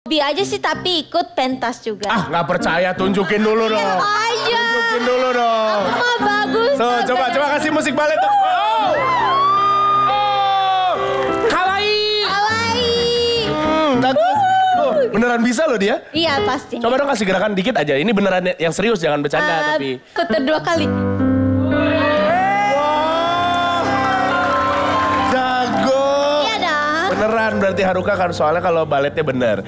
Hobi aja sih tapi ikut pentas juga. Ah, nggak percaya, tunjukin dulu dong. aja. Tunjukin dulu dong. Mah bagus. Tuh, coba coba kasih musik balet tuh. Oh. Oh. Kawaii. Kawaii. Hmm, bagus. Tuh, beneran bisa loh dia. Iya pasti. Coba dong kasih gerakan dikit aja. Ini beneran yang serius, jangan bercanda Eh, tapi. Putar dua kali. Beneran berarti Haruka kan soalnya kalau baletnya bener.